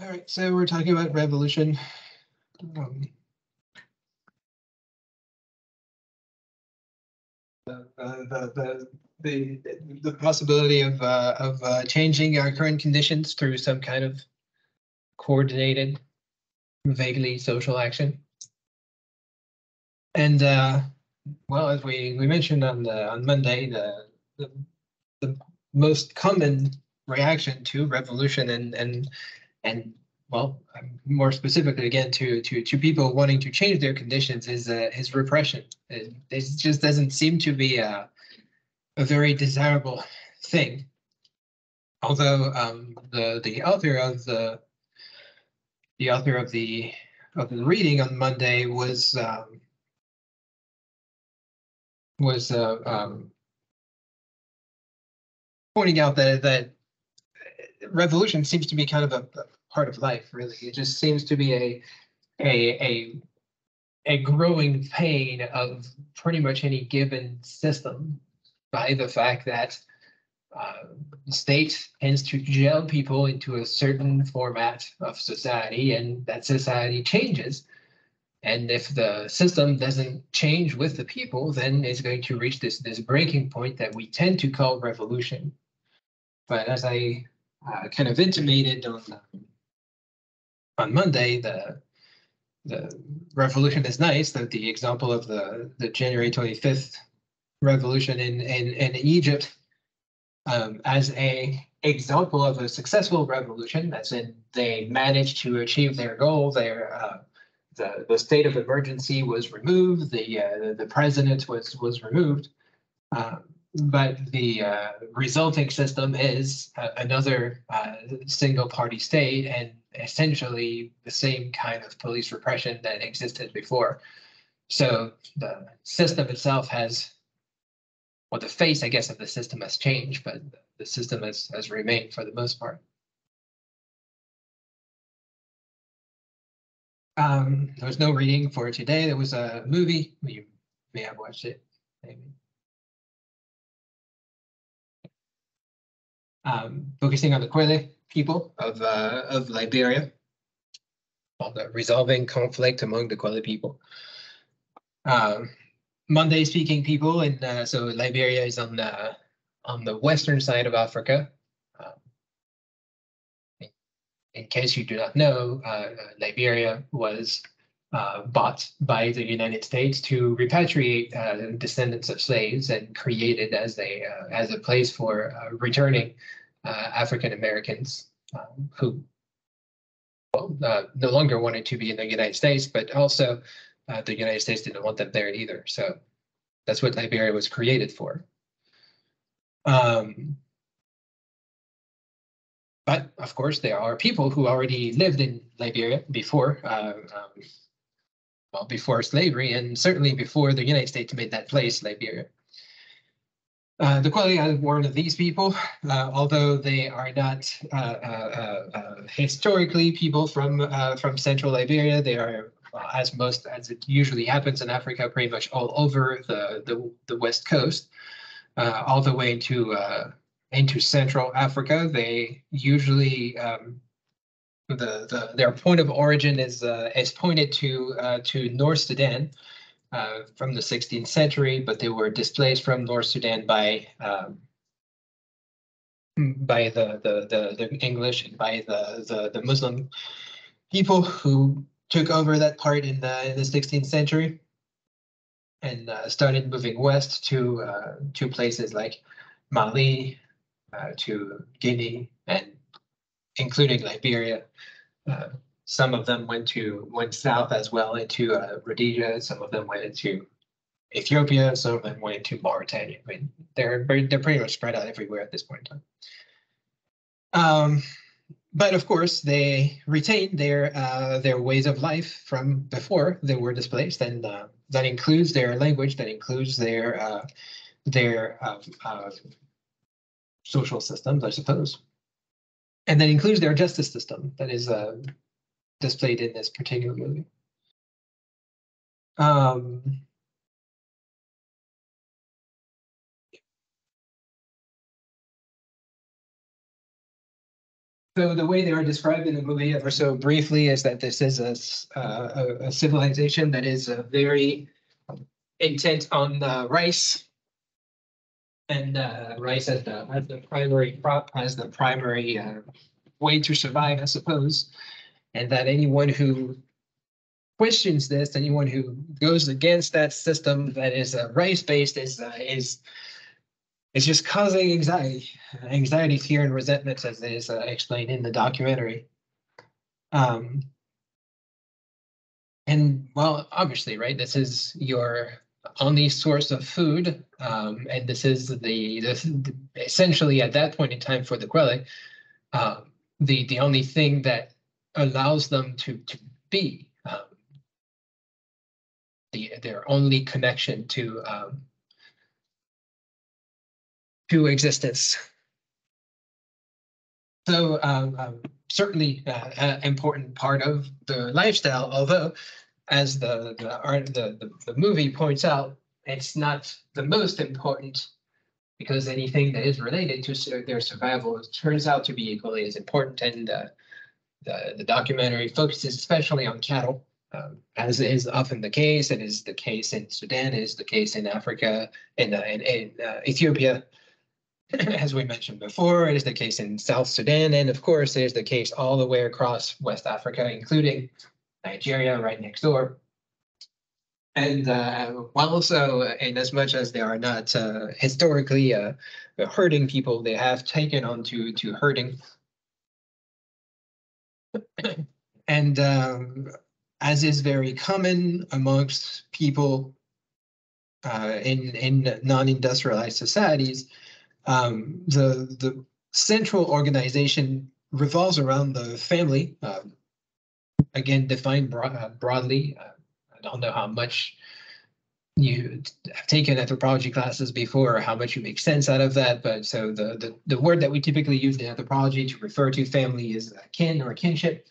All right, so we're talking about revolution. Um, the, the, the, the, possibility of, uh, of uh, changing our current conditions through some kind of coordinated, vaguely social action. And uh, well, as we, we mentioned on the on Monday, the, the the most common reaction to revolution and and and well, um, more specifically again to to to people wanting to change their conditions is uh, is repression. It, it just doesn't seem to be a a very desirable thing. Although um, the the author of the the author of the of the reading on Monday was um, was uh, um, pointing out that that revolution seems to be kind of a, a, part of life. Really, it just seems to be a a a a growing pain of pretty much any given system by the fact that uh, state tends to gel people into a certain format of society, and that society changes. And if the system doesn't change with the people, then it's going to reach this this breaking point that we tend to call revolution. But as I uh, kind of intimated on on Monday, the the revolution is nice. That the example of the the January 25th revolution in in, in Egypt um, as a example of a successful revolution, as in they managed to achieve their goal. Their uh, the, the state of emergency was removed. The uh, the president was was removed. Um, but the uh, resulting system is uh, another uh, single party state and essentially the same kind of police repression that existed before. So the system itself has, well, the face, I guess, of the system has changed, but the system has, has remained for the most part. Um, there was no reading for today. There was a movie. You may have watched it, maybe. Um, focusing on the Kpelle people of, uh, of Liberia, resolving conflict among the Kpelle people. Um, Mande speaking people, and uh, so Liberia is on the on the western side of Africa. Um, in case you do not know, uh, Liberia was uh, bought by the United States to repatriate uh, descendants of slaves and created as a uh, as a place for uh, returning uh, African Americans um, who uh, no longer wanted to be in the United States, but also the United States didn't want them there either. So that's what Liberia was created for. Um, but of course, there are people who already lived in Liberia before um, well, before slavery and certainly before the United States made that place Liberia. Uh, the Kpelle are one of these people, uh, although they are not uh, uh, uh historically people from uh, from central Liberia. They are, as most as it usually happens in Africa, pretty much all over the the, the west coast, all the way into into central Africa. They usually um, the, the their point of origin is uh, is pointed to uh, to North Sudan uh, from the 16th century, but they were displaced from North Sudan by um, by the, the the the English and by the the, the Muslim people who took over that part in the in the 16th century and uh, started moving west to uh, to places like Mali, uh, to Guinea, and including Liberia. Uh, some of them went to went south as well into uh, Rhodesia. Some of them went into Ethiopia. Some of them went into Mauritania. I mean, they're they're pretty much spread out everywhere at this point in time. Um, but of course, they retained their uh, their ways of life from before they were displaced, and uh, that includes their language. That includes their uh, their uh, uh, social systems, I suppose and that includes their justice system that is uh, displayed in this particular movie. Um, So the way they are described in the movie ever so briefly is that this is a, uh, a, a civilization that is uh, very intent on uh, rice. And uh, rice as the, as the primary crop, as the primary uh, way to survive, I suppose. And that anyone who questions this, anyone who goes against that system that is uh, rice-based is, uh, is is just causing anxiety, anxiety, fear, and resentment, as is uh, explained in the documentary. Um, and well, obviously, right, this is your only source of food, um, and this is the, the essentially at that point in time for the Kpelle, uh, the the only thing that allows them to to be um, the their only connection to um, to existence. So um, um, certainly uh, an important part of the lifestyle, although as the the, art, the the the movie points out, it's not the most important because anything that is related to their survival turns out to be equally as important. And uh, the the documentary focuses especially on cattle, um, as is often the case. It is the case in Sudan. It is the case in Africa, in uh, in, in uh, Ethiopia. As we mentioned before, it is the case in South Sudan, and of course, it is the case all the way across West Africa, including Nigeria, right next door. And uh, while also, in as much as they are not uh, historically uh, herding people, they have taken on to to herding. and um, as is very common amongst people uh, in in non-industrialized societies, um, the the central organization revolves around the family. Um, again, defined uh, broadly. Uh, I don't know how much you have taken anthropology classes before, or how much you make sense out of that. But so the the, the word that we typically use in anthropology to refer to family is kin or kinship,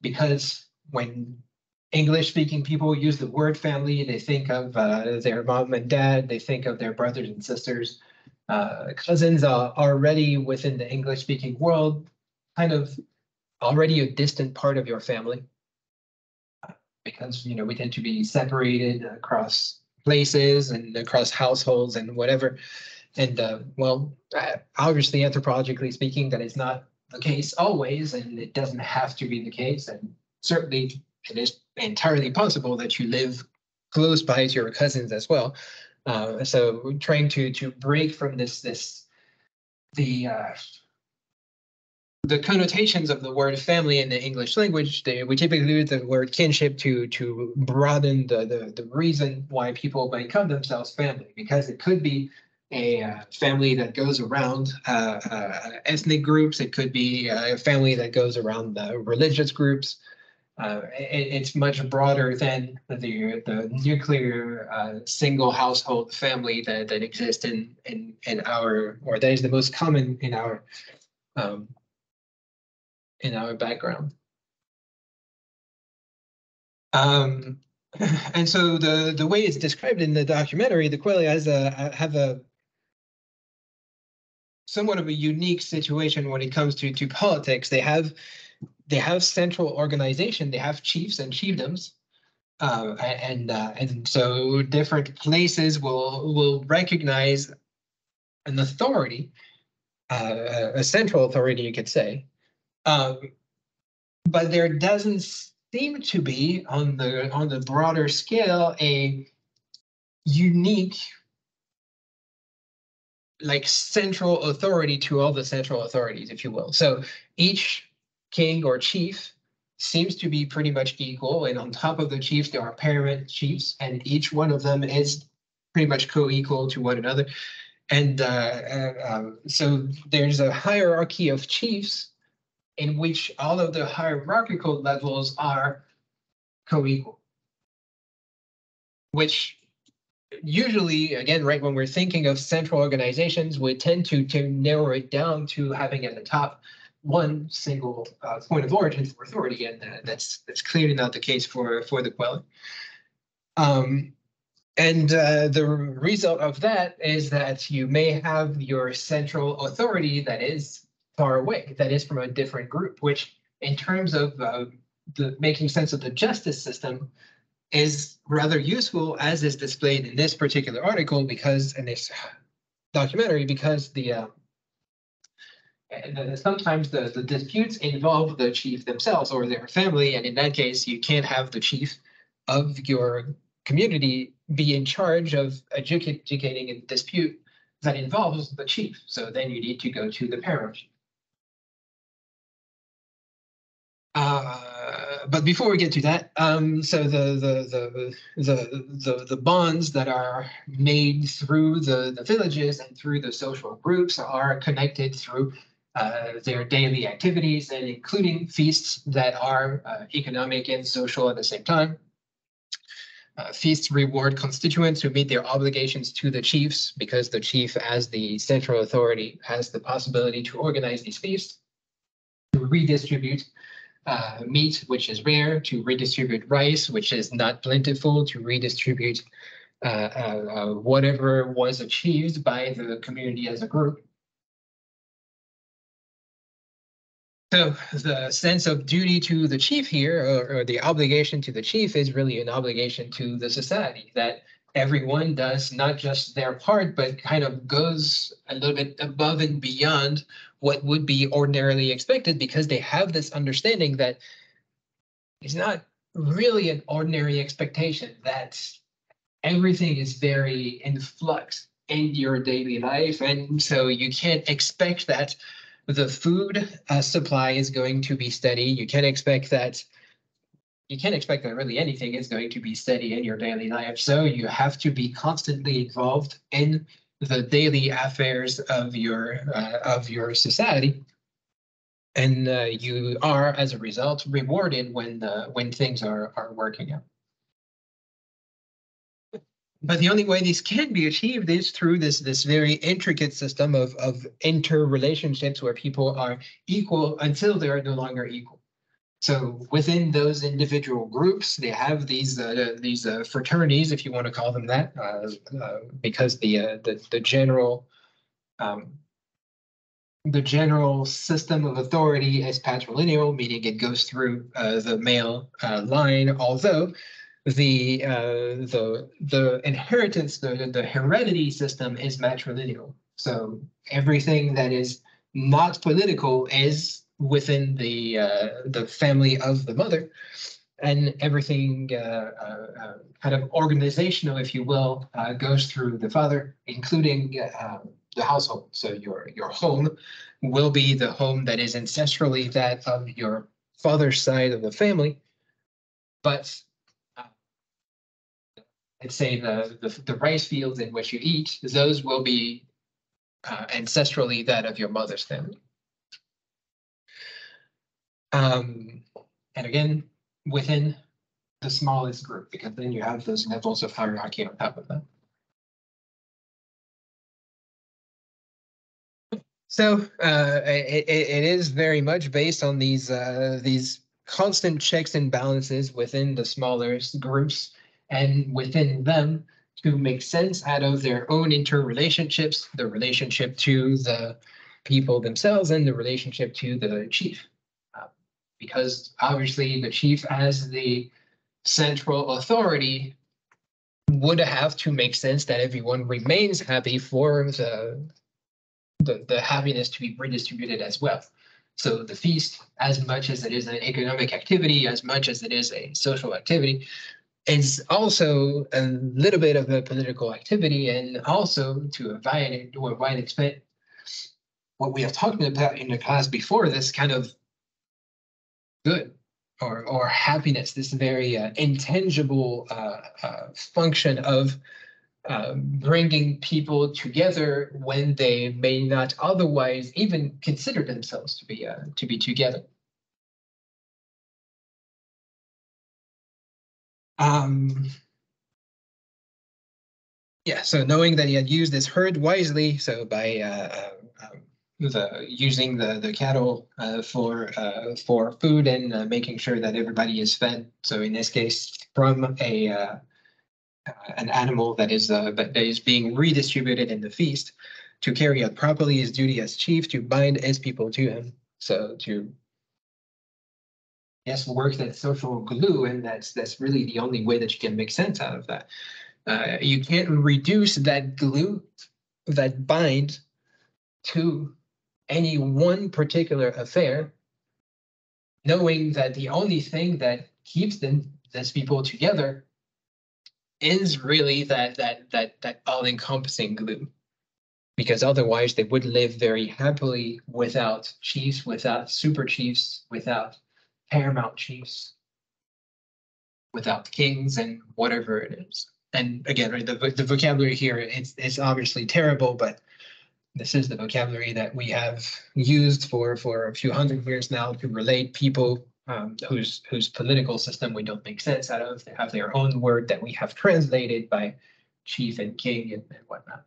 because when English speaking people use the word family, they think of uh, their mom and dad, they think of their brothers and sisters uh, cousins are already within the English speaking world, kind of already a distant part of your family. Because, you know, we tend to be separated across places and across households and whatever. And, uh, well, obviously, anthropologically speaking, that is not the case always, and it doesn't have to be the case. And certainly, it is entirely possible that you live close by to your cousins as well. Uh, so trying to to break from this this the uh, the connotations of the word family in the English language. They, we typically use the word kinship to to broaden the, the the reason why people might call themselves family because it could be a uh, family that goes around uh, uh, ethnic groups. It could be a family that goes around the religious groups uh, it, it's much broader than the the nuclear uh, single household family that, that exists in, in in our or that is the most common in our um, in our background. Um, and so the the way it's described in the documentary, the Kpelle has a have a somewhat of a unique situation when it comes to to politics. They have they have central organization. They have chiefs and chiefdoms, uh, and uh, and so different places will will recognize an authority, uh, a central authority, you could say, um, but there doesn't seem to be on the on the broader scale a unique like central authority to all the central authorities, if you will. So each king or chief seems to be pretty much equal. And on top of the chiefs, there are paramount chiefs, and each one of them is pretty much co-equal to one another. And uh, uh, um, so there's a hierarchy of chiefs in which all of the hierarchical levels are co-equal. Which usually, again, right when we're thinking of central organizations, we tend to to narrow it down to having at the top one single uh, point of origin for authority, and that's that's clearly not the case for for the Kpelle. Um, and uh, the result of that is that you may have your central authority that is far away, that is from a different group, which in terms of uh, the making sense of the justice system is rather useful as is displayed in this particular article because in this documentary because the uh, sometimes the, the disputes involve the chief themselves or their family and in that case you can't have the chief of your community be in charge of adjudicating a dispute that involves the chief. So then you need to go to the parish uh, but before we get to that, um, so the, the the the the the bonds that are made through the the villages and through the social groups are connected through uh, their daily activities and including feasts that are uh, economic and social at the same time. Uh, feasts reward constituents who meet their obligations to the chiefs because the chief, as the central authority, has the possibility to organize these feasts, to redistribute uh, meat, which is rare, to redistribute rice, which is not plentiful, to redistribute uh, uh, uh, whatever was achieved by the community as a group. So the sense of duty to the chief here, or, or, the obligation to the chief, is really an obligation to the society that everyone does not just their part, but kind of goes a little bit above and beyond what would be ordinarily expected because they have this understanding that it's not really an ordinary expectation that everything is very in flux in your daily life. And so you can't expect that the food uh, supply is going to be steady. You can't expect that you can't expect that really anything is going to be steady in your daily life. So you have to be constantly involved in the daily affairs of your uh, of your society. And uh, you are as a result rewarded when uh, when things are are working out. But the only way these can be achieved is through this this very intricate system of of interrelationships where people are equal until they are no longer equal so within those individual groups, they have these uh, these uh, fraternities, if you want to call them that, uh, uh because the, uh, the the general um, the general system of authority is patrilineal, meaning it goes through uh, the male line. Although the the the inheritance, the the heredity system is matrilineal. So everything that is not political is within the uh, the family of the mother, and everything uh, uh, uh kind of organizational, if you will, uh, goes through the father, including um, the household. So your your home will be the home that is ancestrally that of your father's side of the family, but let's say the, the, the rice fields in which you eat, those will be uh, ancestrally that of your mother's family. Um, and again, within the smallest group, because then you have those levels of hierarchy on top of that. So uh, it, it is very much based on these uh, these constant checks and balances within the smaller groups and within them to make sense out of their own interrelationships, the relationship to the people themselves and the relationship to the chief because obviously the chief as the central authority would have to make sense that everyone remains happy for the, the, the happiness to be redistributed as well. So the feast, as much as it is an economic activity, as much as it is a social activity, is also a little bit of a political activity and also to a wide, to a wide extent, what we have talked about in the class before, this kind of good or or happiness, this very uh, intangible uh, uh, function of uh, bringing people together when they may not otherwise even consider themselves to be uh, to be together. Um, yeah, so knowing that he had used this herd wisely, so by uh, um, the using the the cattle uh, for uh, for food and uh, making sure that everybody is fed. So in this case, from a uh, an animal that is uh, that is being redistributed in the feast, to carry out properly his duty as chief, to bind his people to him. So to yes, work that social glue, and that's that's really the only way that you can make sense out of that. Uh, you can't reduce that glue, that bind, to any one particular affair, knowing that the only thing that keeps them, these people together, is really that that that that all-encompassing glue because otherwise they would live very happily without chiefs, without super chiefs, without paramount chiefs, without kings and whatever it is. And again, right, the, the vocabulary here it's, it's obviously terrible, but this is the vocabulary that we have used for for a few hundred years now to relate people um, whose whose political system we don't make sense out of. They have their own word that we have translated by chief and king and, and whatnot.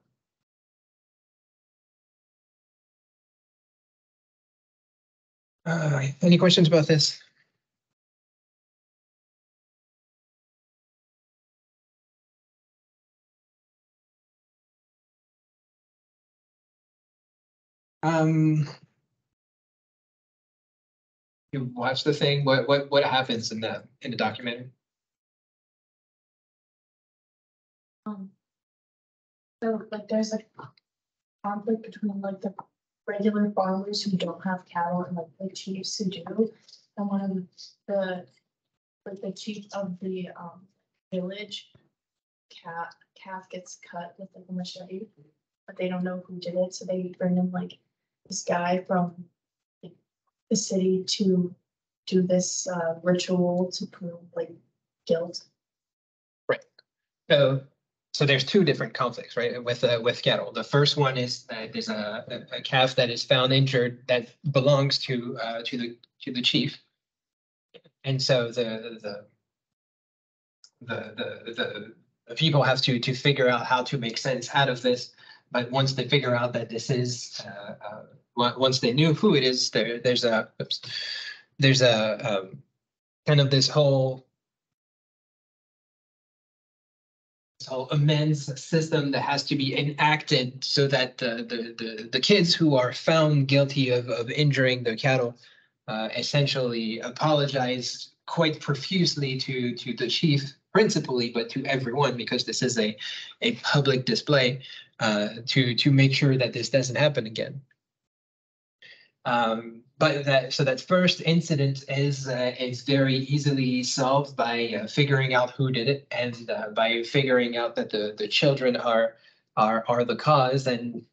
Uh, any questions about this? Um. You watch the thing, what, what, what happens in the, in the documentary? Um. So like there's a conflict between like the regular farmers who don't have cattle and like the chiefs who do. And one of the, like the chief of the um village. Cat, calf gets cut with like a machete, but they don't know who did it, so they bring in like this guy from. The city to do this uh ritual to prove like guilt. Right. So, so there's two different conflicts, right, with, uh, with cattle. The first one is that there's a, a- calf that is found injured that belongs to, uh, to the, to the chief. And so the, the, the, the, the, the people have to, to figure out how to make sense out of this. But once they figure out that this is, uh, uh, once they knew who it is, there, there's a, oops, there's a, um, kind of this whole this whole amends system that has to be enacted so that the, the, the, the kids who are found guilty of, of injuring the cattle uh, essentially apologize quite profusely to, to the chief principally, but to everyone, because this is a, a public display uh, to, to make sure that this doesn't happen again. Um, but that, so that first incident is, uh, is very easily solved by uh, figuring out who did it and uh, by figuring out that the, the children are, are, are the cause and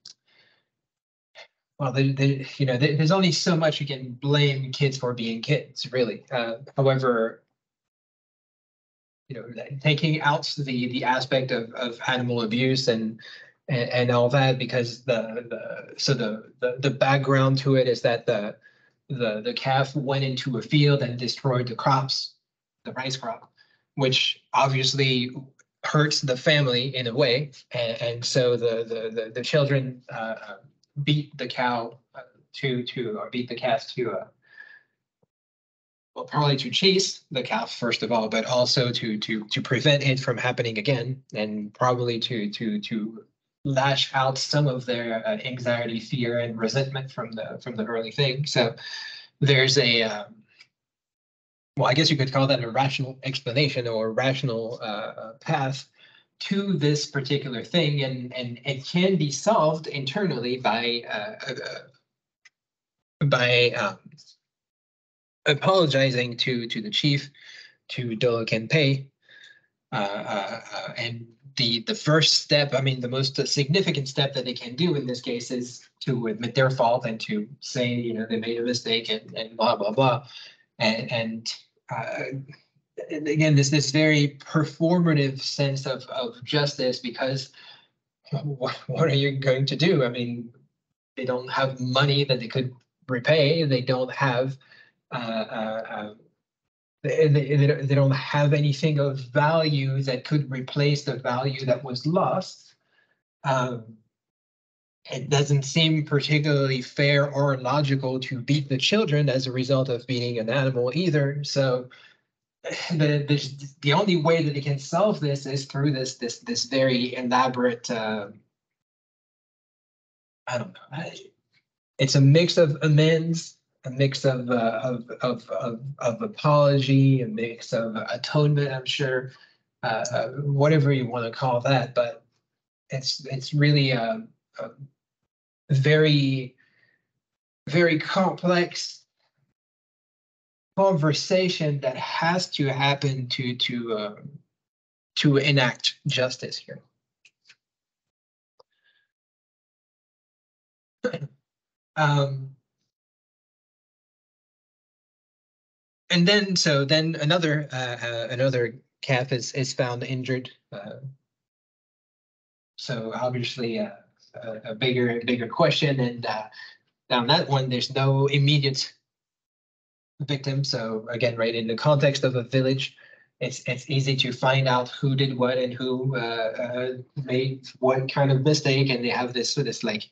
well, they, they, you know, there- there's only so much you can blame kids for being kids, really. Uh, however, you know, taking out the, the aspect of, of animal abuse and, and, and all that, because the, the, so the, the, the background to it is that the, the, the calf went into a field and destroyed the crops, the rice crop, which obviously hurts the family in a way. And, and so the, the, the, the children, uh, beat the cow uh, to, to, or beat the calf to, uh, well, probably to chase the calf first of all, but also to, to, to prevent it from happening again and probably to, to, to lash out some of their uh, anxiety, fear and resentment from the, from the early thing. So there's a, um, well, I guess you could call that a rational explanation or a rational uh, uh, path to this particular thing, and and it can be solved internally by uh, uh, by um, apologizing to to the chief, to Dolo Ken Paye, uh, uh, uh, and the the first step. I mean, the most significant step that they can do in this case is to admit their fault and to say, you know, they made a mistake and and blah blah blah, and and. Uh, and again, this this very performative sense of of justice because what, what are you going to do? I mean, they don't have money that they could repay. They don't have uh, uh, uh, they, they, they don't- have anything of value that could replace the value that was lost. Um, it doesn't seem particularly fair or logical to beat the children as a result of beating an animal either. So the, the, the only way that they can solve this is through this, this, this very elaborate, uh, I don't know. It's a mix of amends, a mix of, uh, of, of, of, of apology, a mix of atonement, I'm sure. Uh, uh, whatever you want to call that, but it's, it's really a, a very, very complex conversation that has to happen to, to, uh, to enact justice here. Um. And then, so then another, uh, uh, another calf is, is found injured, uh. So obviously, uh, a, a bigger, bigger question and, on that one, there's no immediate victim. So again, right in the context of a village, it's, it's easy to find out who did what and who, uh, uh, made what kind of mistake and they have this, this like,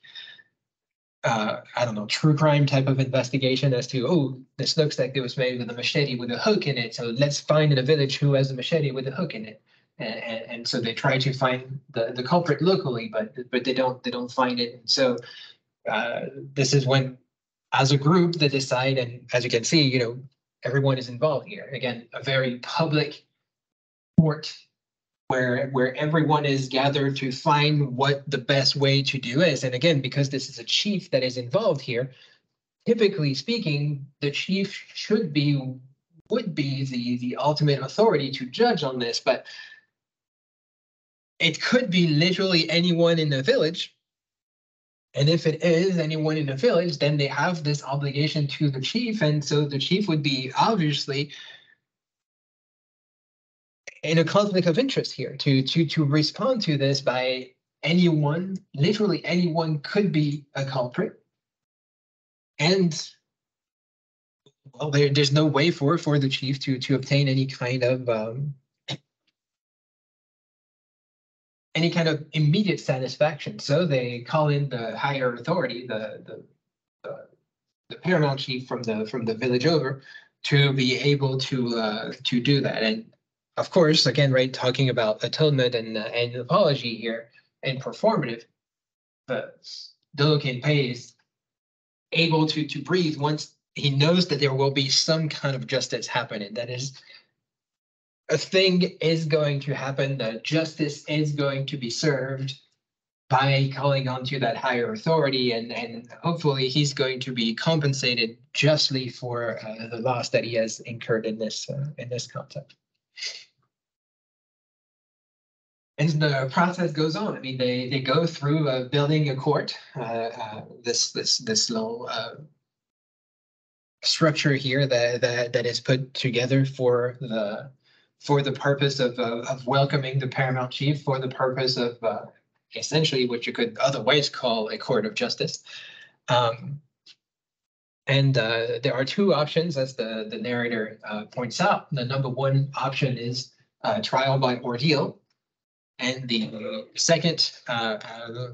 uh, I don't know, true crime type of investigation as to, oh, this looks like it was made with a machete with a hook in it. So let's find in a village who has a machete with a hook in it. And, and, and so they try to find the, the culprit locally, but, but they don't, they don't find it. And so, uh, this is when, as a group, they decide, and as you can see, you know, everyone is involved here. Again, a very public court where where everyone is gathered to find what the best way to do is. And again, because this is a chief that is involved here, typically speaking, the chief should be would be the the ultimate authority to judge on this, but it could be literally anyone in the village. And if it is anyone in the village, then they have this obligation to the chief. And so the chief would be obviously in a conflict of interest here to to to respond to this by anyone literally anyone could be a culprit. And well there, there's no way for for the chief to to obtain any kind of um any kind of immediate satisfaction. So they call in the higher authority the the the, the paramount chief from the from the village over to be able to uh to do that. And of course, again, right, talking about atonement and, uh, and apology here and performative, but Dolo Ken Paye is able to, to breathe once he knows that there will be some kind of justice happening. That is, a thing is going to happen, that justice is going to be served by calling onto that higher authority and, and hopefully he's going to be compensated justly for uh, the loss that he has incurred in this, uh, in this context. And the process goes on. I mean, they, they go through uh, building a court, uh, uh, this, this, this little uh, structure here that, that, that is put together for the, for the purpose of, uh, of welcoming the paramount chief, for the purpose of uh, essentially what you could otherwise call a court of justice. Um, and there are two options, as the, the narrator points out. The number one option is trial by ordeal. And the second uh, uh,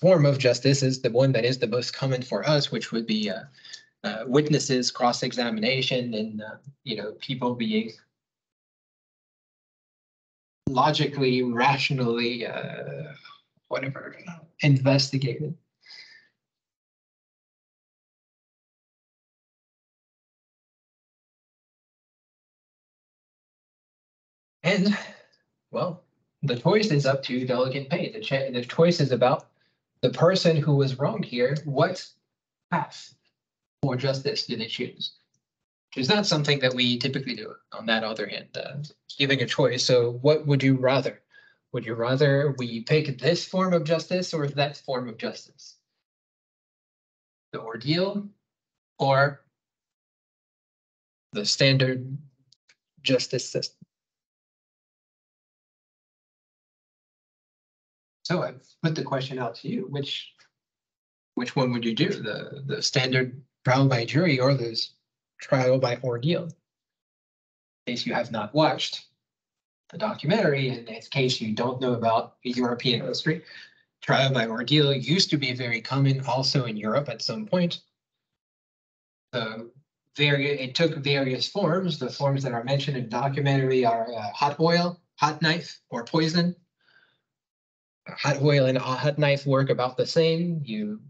form of justice is the one that is the most common for us, which would be uh, uh, witnesses, cross-examination, and uh, you know people being logically, rationally, uh, whatever, investigated. And, well, the choice is up to Dolo Ken Paye. The cha- the choice is about the person who was wronged here. What path for justice do they choose? Which is not something that we typically do. On that other hand, uh, giving a choice. So, what would you rather? Would you rather we pick this form of justice or that form of justice? The ordeal or the standard justice system? So I put the question out to you, which, which one would you do? The, the standard trial by jury or this trial by ordeal? In case you have not watched the documentary, and in case you don't know about European history, trial by ordeal used to be very common also in Europe at some point. The very, it took various forms. The forms that are mentioned in the documentary are uh, hot oil, hot knife, or poison hot oil and a hot knife work about the same. You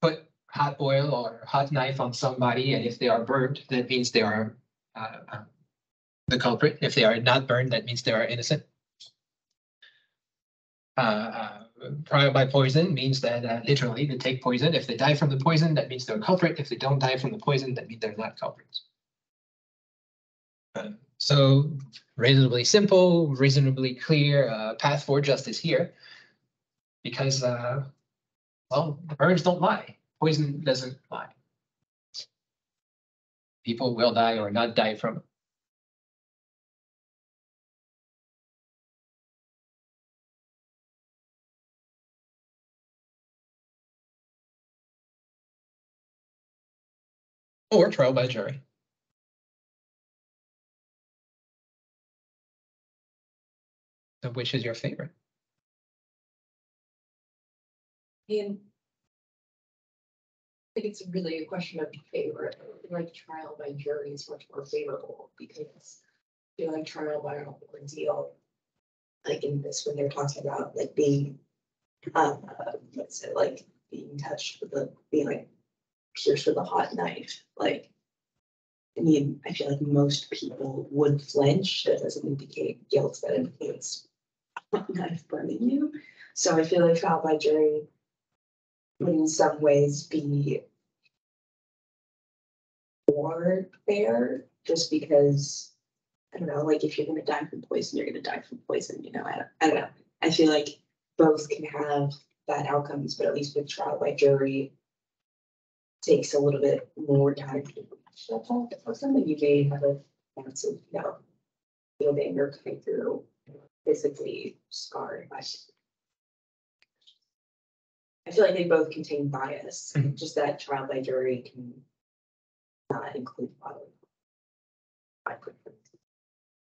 put hot oil or hot knife on somebody, and if they are burned, that means they are uh, uh, the culprit. If they are not burned, that means they are innocent. Uh, uh, by poison means that uh, literally they take poison. If they die from the poison, that means they're culprit. If they don't die from the poison, that means they're not culprits. Uh, so reasonably simple, reasonably clear uh, path for justice here. Because, uh, well, the birds don't lie. Poison doesn't lie. People will die or not die from it. Or trial by jury. So which is your favorite? I think it's really a question of favor. Like trial by jury is much more favorable because. Like trial by ordeal. Like in this, when they're talking about like being, uh, what's it, like being touched with the being like pierced with a hot knife, like. I mean, I feel like most people would flinch, that doesn't indicate guilt, that indicates knife burning you. So I feel like trial by jury in some ways be more fair, just because, I don't know, like if you're gonna die from poison, you're gonna die from poison, you know, I don't, I don't know. I feel like both can have bad outcomes, but at least with trial by jury takes a little bit more time to or something, you may have a chance of, you know, feeling or coming through physically scarred by I feel like they both contain bias, Mhm. just that trial by jury can not include bodily. I preference.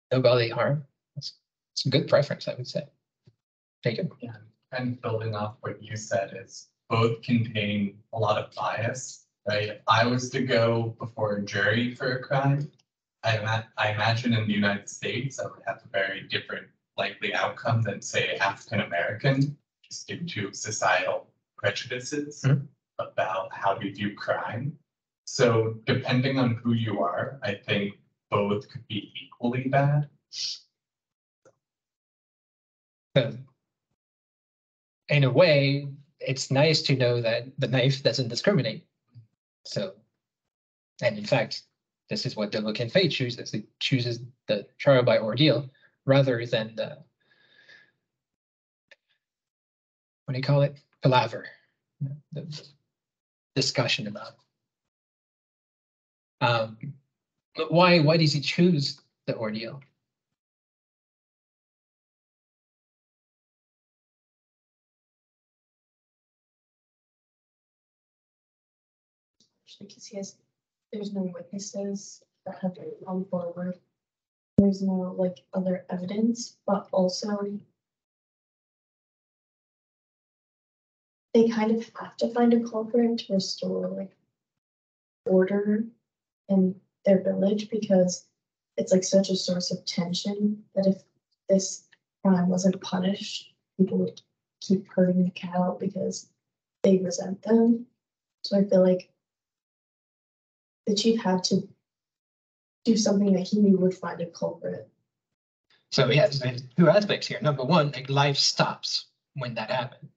No bodily harm. That's, it's a good preference, I would say. Jacob? Yeah. And building off what you said is both contain a lot of bias, right? If I was to go before a jury for a crime, I ima- I imagine in the United States, I would have a very different likely outcome than say African American, just due to societal prejudices Mhm. about how we view crime. So depending on who you are, I think both could be equally bad. So, In a way, it's nice to know that the knife doesn't discriminate. So, and in fact, this is what and fate chooses. It chooses the trial by ordeal rather than the what do you call it? Palaver. The discussion about. Um, but why, why does he choose the ordeal? because he has, there's no witnesses that have come forward. There's no like other evidence, but also. They kind of have to find a culprit to restore like. Order in their village because it's like such a source of tension that if this crime wasn't punished, people would keep hurting the cattle because they resent them. So I feel like the chief had to do something that he knew would find a culprit. So yeah, there's two aspects here. Number one, like life stops when that happened.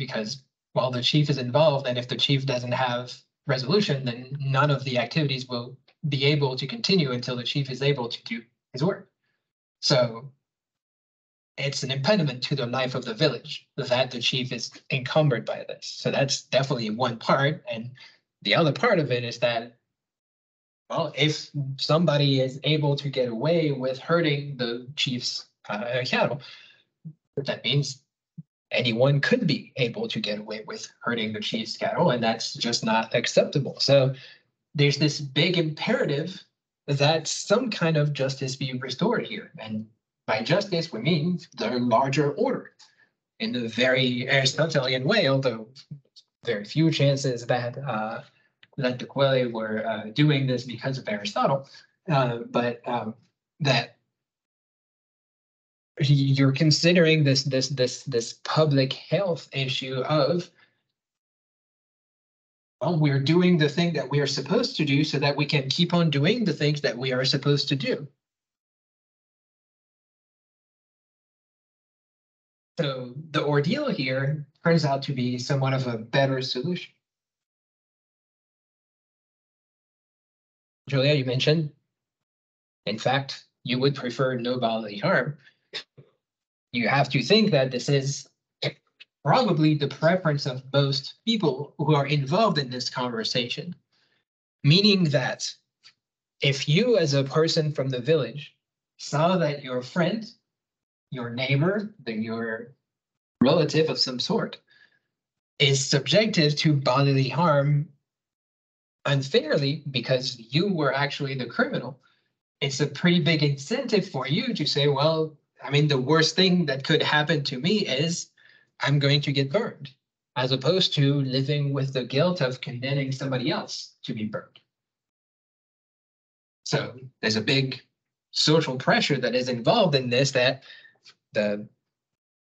Because while the chief is involved, and if the chief doesn't have resolution, then none of the activities will be able to continue until the chief is able to do his work. So it's an impediment to the life of the village that the chief is encumbered by this. So that's definitely one part. And the other part of it is that well, if somebody is able to get away with hurting the chief's uh, cattle, that means anyone could be able to get away with hurting the chief's cattle, and that's just not acceptable. So there's this big imperative that some kind of justice be restored here. And by justice, we mean the larger order in a very Aristotelian way, although very few chances that uh, that the Kpelle were uh, doing this because of Aristotle, uh, but um, that you're considering this, this, this, this public health issue of well, we're doing the thing that we are supposed to do so that we can keep on doing the things that we are supposed to do. So the ordeal here turns out to be somewhat of a better solution. Julia, you mentioned, in fact, you would prefer no bodily harm. You have to think that this is probably the preference of most people who are involved in this conversation. Meaning that if you, as a person from the village, saw that your friend, your neighbor, your relative of some sort, is subjected to bodily harm unfairly because you were actually the criminal, it's a pretty big incentive for you to say, well, I mean, the worst thing that could happen to me is I'm going to get burned, as opposed to living with the guilt of condemning somebody else to be burned. So there's a big social pressure that is involved in this that the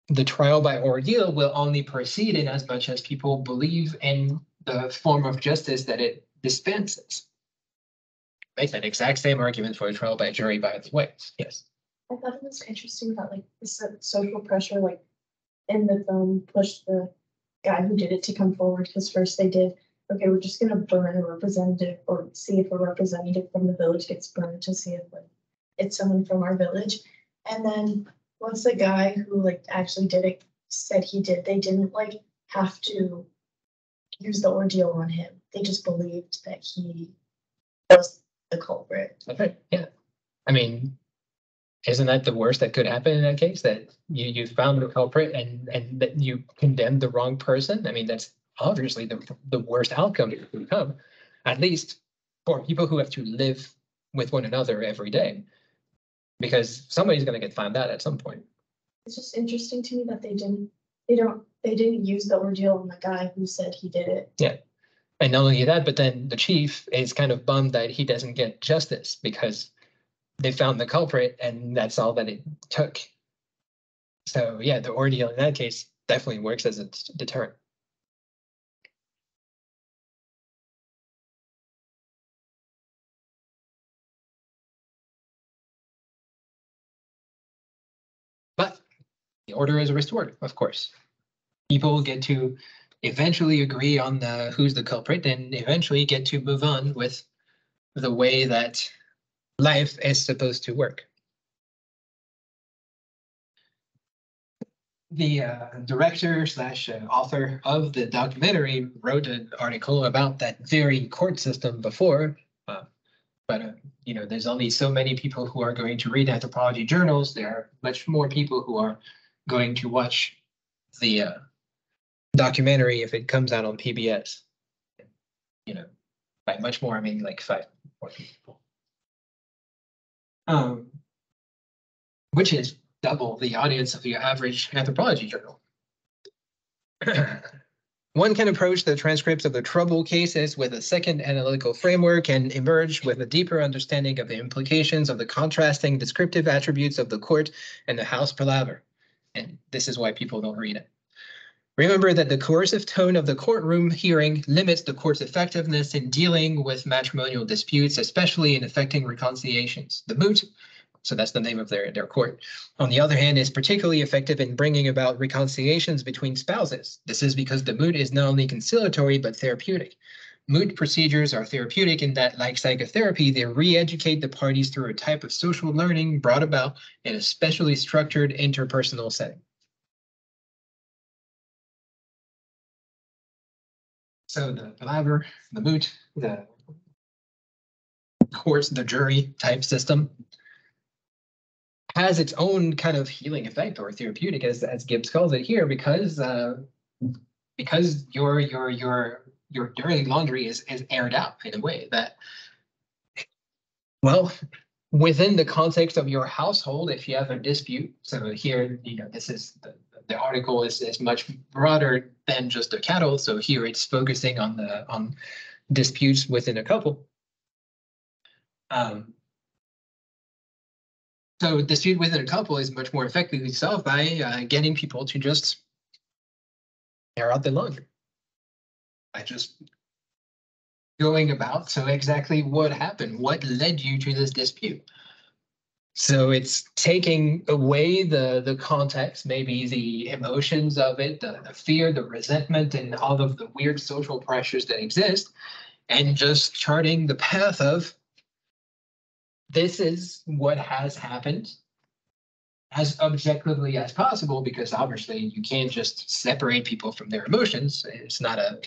the trial by ordeal will only proceed in as much as people believe in the form of justice that it dispenses. Make that exact same argument for a trial by jury, by the way. Yes. I thought it was interesting that like the uh, social pressure, like in the film, pushed the guy who did it to come forward because first they did, okay, we're just gonna burn a representative or see if a representative from the village gets burned to see if like it's someone from our village. And then once the guy who like actually did it said he did, they didn't like have to use the ordeal on him. They just believed that he was the culprit. Okay, yeah. I mean, isn't that the worst that could happen in that case? That you, you found the culprit and, and that you condemned the wrong person? I mean, that's obviously the, the worst outcome that could come. At least for people who have to live with one another every day. Because somebody's gonna get found out at some point. It's just interesting to me that they didn't, they don't, they didn't use the ordeal on the guy who said he did it. Yeah. And not only that, but then the chief is kind of bummed that he doesn't get justice because they found the culprit and that's all that it took. So yeah, the ordeal in that case definitely works as a deterrent. But the order is restored, of course. People get to eventually agree on the who's the culprit and eventually get to move on with the way that life is supposed to work. The uh, director slash uh, author of the documentary wrote an article about that very court system before. uh, But, uh, you know, there's only so many people who are going to read anthropology journals. There are much more people who are going to watch the uh, documentary if it comes out on PBS. You know, by much more, I mean like five more people. Um, which is double the audience of the average anthropology journal. One can approach the transcripts of the trouble cases with a second analytical framework and emerge with a deeper understanding of the implications of the contrasting descriptive attributes of the court and the house palaver. And this is why people don't read it. Remember that the coercive tone of the courtroom hearing limits the court's effectiveness in dealing with matrimonial disputes, especially in affecting reconciliations. The moot, so that's the name of their, their court, on the other hand, is particularly effective in bringing about reconciliations between spouses. This is because the moot is not only conciliatory, but therapeutic. Moot procedures are therapeutic in that, like psychotherapy, they re-educate the parties through a type of social learning brought about in a specially structured interpersonal setting. So the palaver, the moot, the courts, the jury type system has its own kind of healing effect or therapeutic, as as Gibbs calls it here, because uh, because your your your your dirty laundry is is aired out in a way that well within the context of your household if you have a dispute. So here you know this is the, the article is, is much broader than just a cattle. So here it's focusing on the on disputes within a couple. Um So dispute within a couple is much more effectively solved by uh, getting people to just air out the lung. I just going about, so exactly what happened? What led you to this dispute? So it's taking away the, the context, maybe the emotions of it, the, the fear, the resentment, and all of the weird social pressures that exist, and just charting the path of this is what has happened as objectively as possible, because obviously you can't just separate people from their emotions. It's not a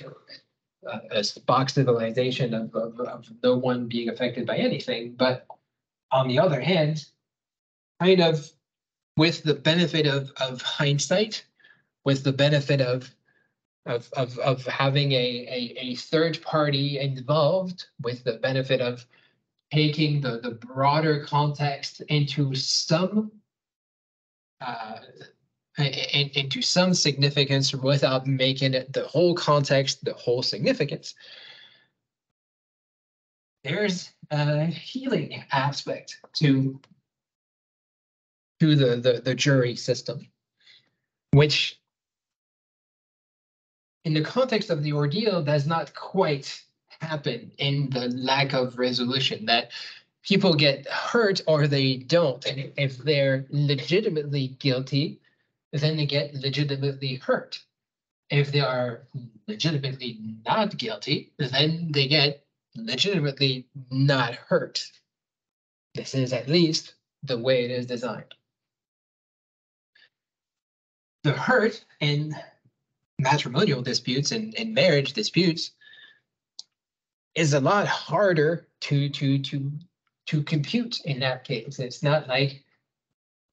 a, box civilization of, of, of no one being affected by anything. But on the other hand, kind of with the benefit of, of hindsight, with the benefit of of, of, of having a, a, a third party involved, with the benefit of taking the, the broader context into some uh, in, into some significance without making it the whole context, the whole significance. There's a healing aspect to to the, the, the jury system, which in the context of the ordeal does not quite happen in the lack of resolution that people get hurt or they don't. And if they're legitimately guilty, then they get legitimately hurt. If they are legitimately not guilty, then they get legitimately not hurt. This is at least the way it is designed. The hurt in matrimonial disputes and, and marriage disputes is a lot harder to to to to compute in that case. It's not like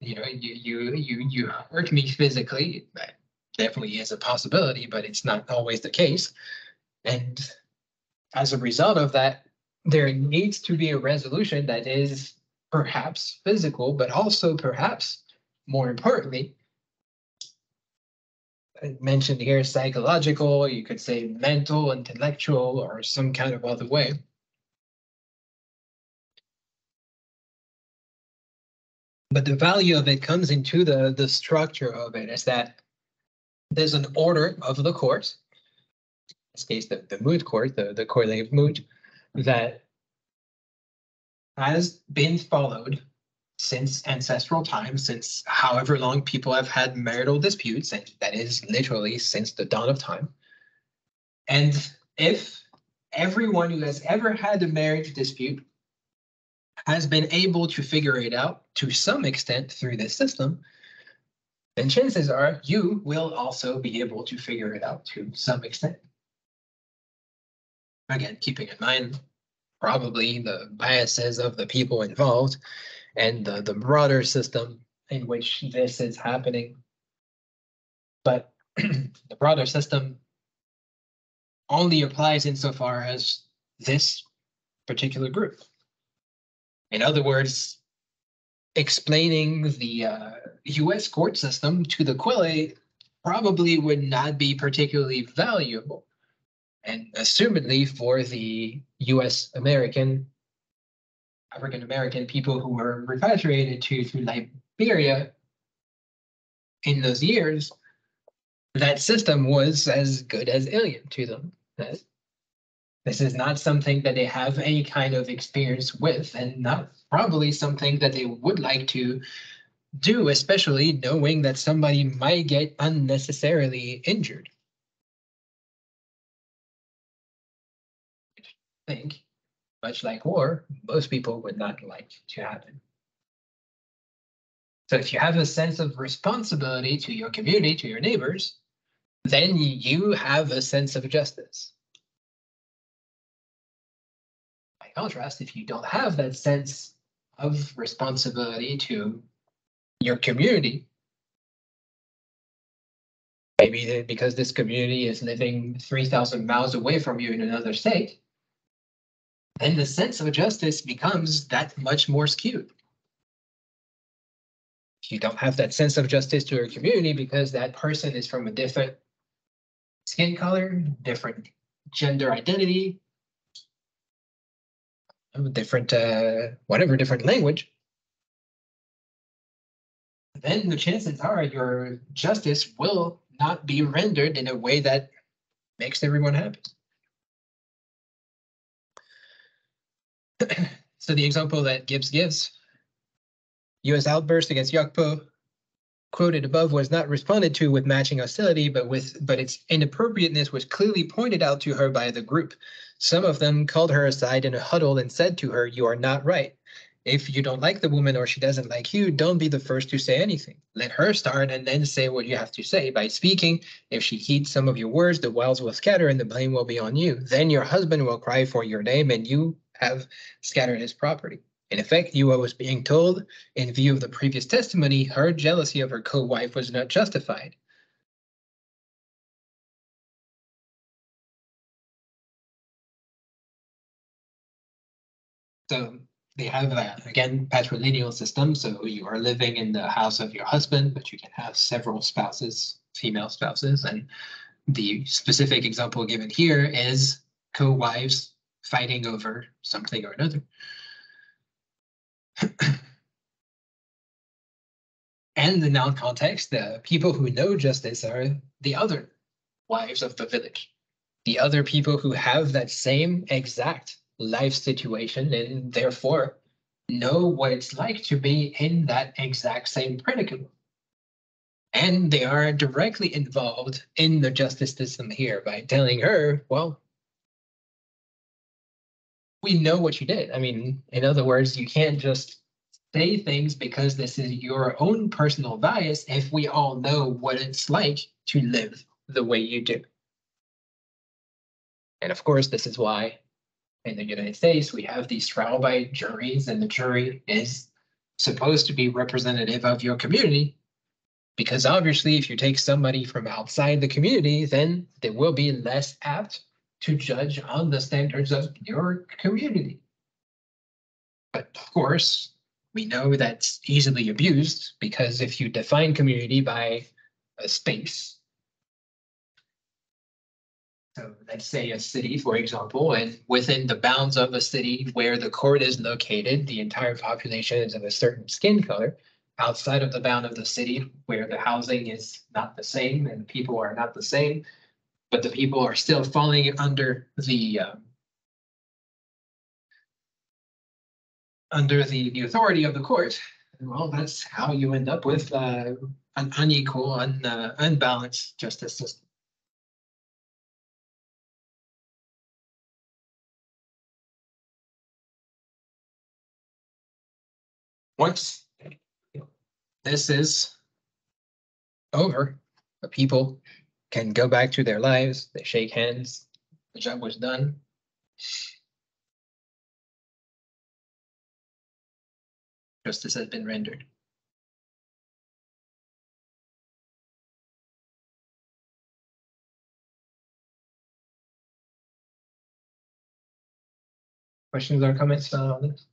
you know you you you you hurt me physically. That definitely is a possibility, but it's not always the case. And as a result of that, there needs to be a resolution that is perhaps physical, but also perhaps more importantly, I mentioned here psychological, you could say mental, intellectual, or some kind of other way. But the value of it comes into the, the structure of it is that there's an order of the court, in this case, the, the moot court, the, the correlative moot, that has been followed since ancestral times, since however long people have had marital disputes, and that is literally since the dawn of time. And if everyone who has ever had a marriage dispute has been able to figure it out to some extent through this system, then chances are you will also be able to figure it out to some extent. Again, keeping in mind probably the biases of the people involved and the, the broader system in which this is happening. But the broader system only applies insofar as this particular group. In other words, explaining the uh, US court system to the Kpelle probably would not be particularly valuable. And assumedly for the US American, African American people who were repatriated to, to Liberia in those years, that system was as good as alien to them. This is not something that they have any kind of experience with and not probably something that they would like to do, especially knowing that somebody might get unnecessarily injured. I think, much like war, most people would not like to happen. So if you have a sense of responsibility to your community, to your neighbors, then you have a sense of justice. Contrast, if you don't have that sense of responsibility to your community, maybe because this community is living 3,000 miles away from you in another state, then the sense of justice becomes that much more skewed. If you don't have that sense of justice to your community because that person is from a different skin color, different gender identity, different, uh, whatever, different language, then the chances are your justice will not be rendered in a way that makes everyone happy. So the example that Gibbs gives, Yua's outburst against Yakpo quoted above was not responded to with matching hostility, but with but its inappropriateness was clearly pointed out to her by the group. Some of them called her aside in a huddle and said to her, "You are not right. If you don't like the woman or she doesn't like you, don't be the first to say anything. Let her start and then say what you have to say. By speaking, if she heeds some of your words, the wells will scatter and the blame will be on you. Then your husband will cry for your name and you have scattered his property. In effect, Yua was being told, in view of the previous testimony, her jealousy of her co-wife was not justified. So they have, uh, again, patrilineal system, so you are living in the house of your husband, but you can have several spouses, female spouses, and the specific example given here is co-wives fighting over something or another. and the noun context, the people who know justice are the other wives of the village, the other people who have that same exact life situation and therefore know what it's like to be in that exact same predicament. And they are directly involved in the justice system here by telling her, well, we know what you did. I mean, in other words, you can't just say things because this is your own personal bias if we all know what it's like to live the way you do. And of course, this is why in the United States we have these trial by juries, and the jury is supposed to be representative of your community. Because obviously, if you take somebody from outside the community, then they will be less apt to judge on the standards of your community. But of course, we know that's easily abused because if you define community by a space, so let's say a city, for example, and within the bounds of a city where the court is located, the entire population is of a certain skin color. Outside of the bound of the city where the housing is not the same and people are not the same, but the people are still falling under the um, under the, the authority of the court. Well, that's how you end up with uh, an unequal, un, uh, unbalanced justice system. Once this is over, the people can go back to their lives, they shake hands, the job was done. Justice has been rendered. Questions or comments uh, on this?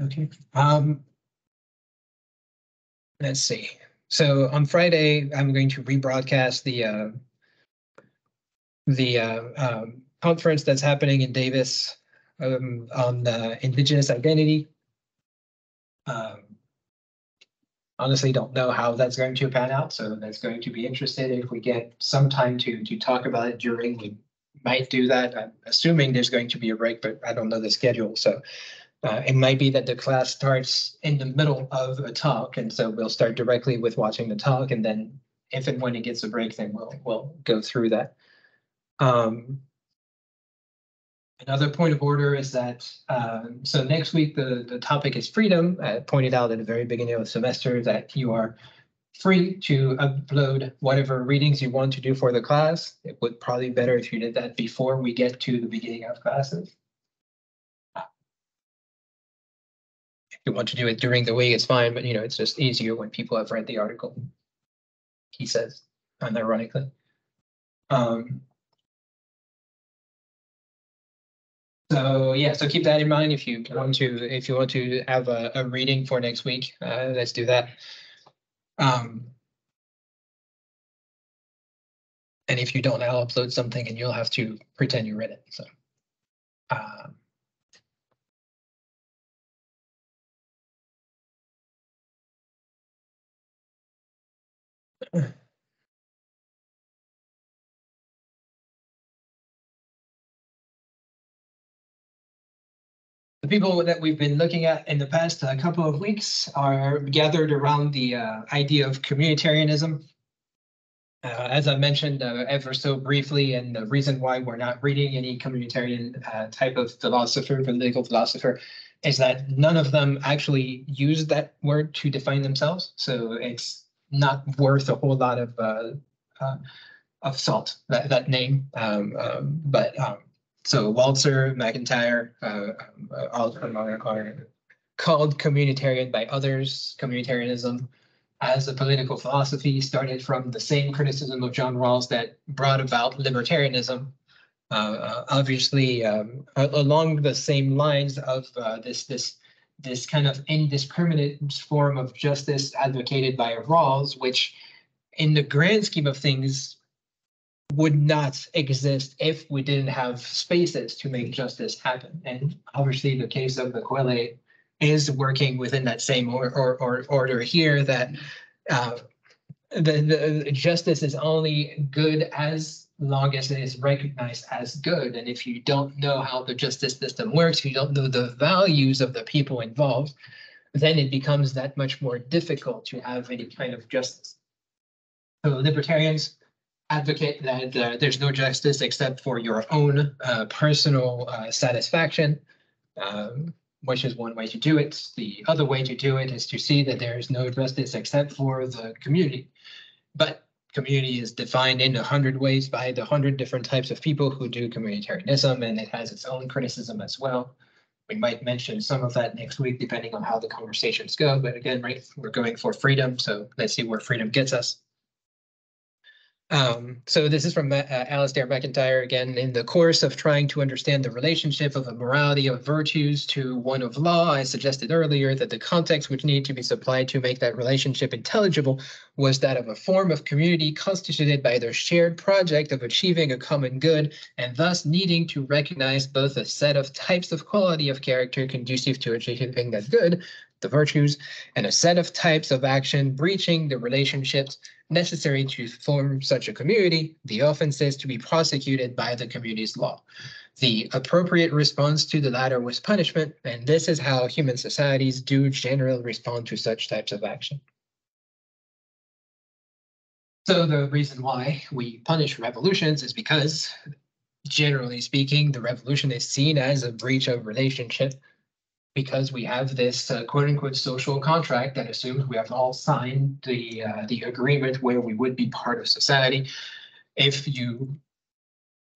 Okay, um. Let's see. So on Friday, I'm going to rebroadcast the uh. The uh, um, conference that's happening in Davis um, on uh, indigenous identity. Um. Honestly, don't know how that's going to pan out, so that's going to be interesting. if we get some time to to talk about it during. We might do that. I'm assuming there's going to be a break, but I don't know the schedule, so. Uh, it might be that the class starts in the middle of a talk, and so we'll start directly with watching the talk, and then if and when it gets a break, then we'll we'll go through that. Um, another point of order is that um, so next week the the topic is freedom. I pointed out at the very beginning of the semester that you are free to upload whatever readings you want to do for the class. It would probably be better if you did that before we get to the beginning of classes. You want to do it during the week, it's fine, but you know, it's just easier when people have read the article. He says, unironically. Um. So, yeah, so keep that in mind if you want to, if you want to have a, a reading for next week, uh, let's do that. Um. And if you don't, I'll upload something and you'll have to pretend you read it, so. Um, The people that we've been looking at in the past uh, couple of weeks are gathered around the uh, idea of communitarianism. Uh, as I mentioned uh, ever so briefly, and the reason why we're not reading any communitarian uh, type of philosopher, political philosopher, is that none of them actually use that word to define themselves. So it's not worth a whole lot of uh, uh, of salt that that name. Um, um, but um, so Walzer, MacIntyre, uh, um, all of them are called communitarian by others. Communitarianism as a political philosophy started from the same criticism of John Rawls that brought about libertarianism. Uh, uh, obviously, um, along the same lines of uh, this this this kind of indiscriminate form of justice advocated by Rawls, which, in the grand scheme of things, would not exist if we didn't have spaces to make justice happen. And obviously, the case of the Kpelle is working within that same or, or, or order here that uh, the, the justice is only good as long as it is recognized as good. And if you don't know how the justice system works, if you don't know the values of the people involved, then it becomes that much more difficult to have any kind of justice. So libertarians advocate that uh, there's no justice except for your own uh, personal uh, satisfaction, um, which is one way to do it. The other way to do it is to see that there is no justice except for the community. But community is defined in a hundred ways by the hundred different types of people who do communitarianism, and it has its own criticism as well. We might mention some of that next week, depending on how the conversations go. But again, right, we're going for freedom, so let's see where freedom gets us. Um, so this is from uh, Alasdair MacIntyre again. In the course of trying to understand the relationship of a morality of virtues to one of law, I suggested earlier that the context which needed to be supplied to make that relationship intelligible was that of a form of community constituted by their shared project of achieving a common good and thus needing to recognize both a set of types of quality of character conducive to achieving that good, the virtues, and a set of types of action breaching the relationships necessary to form such a community, the offenses to be prosecuted by the community's law. The appropriate response to the latter was punishment, and this is how human societies do generally respond to such types of action. So the reason why we punish revolutions is because, generally speaking, the revolution is seen as a breach of relationship because we have this uh, quote unquote social contract that assumes we have all signed the uh, the agreement where we would be part of society. If you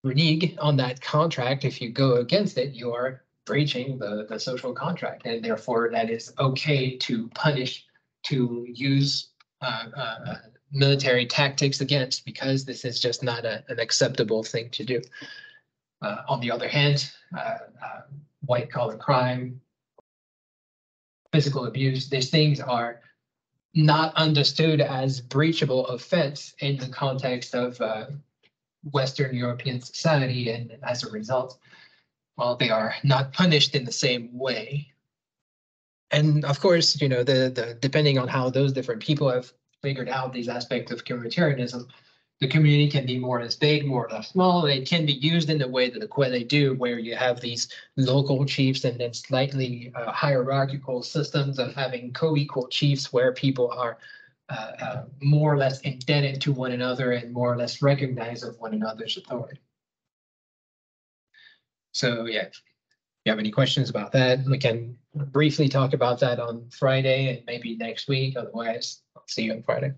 renege on that contract, if you go against it, you are breaching the, the social contract, and therefore that is okay to punish, to use uh, uh, military tactics against, because this is just not a, an acceptable thing to do. Uh, on the other hand, uh, white collar crime, physical abuse, these things are not understood as breachable offense in the context of uh, Western European society, and as a result, well, they are not punished in the same way. And of course, you know, the the depending on how those different people have figured out these aspects of communitarianism, the community can be more or less big, more or less small. It can be used in the way that the Kpelle do, where you have these local chiefs and then slightly uh, hierarchical systems of having co-equal chiefs where people are uh, uh, more or less indebted to one another and more or less recognize of one another's authority. So yeah, if you have any questions about that, we can briefly talk about that on Friday and maybe next week. Otherwise, I'll see you on Friday.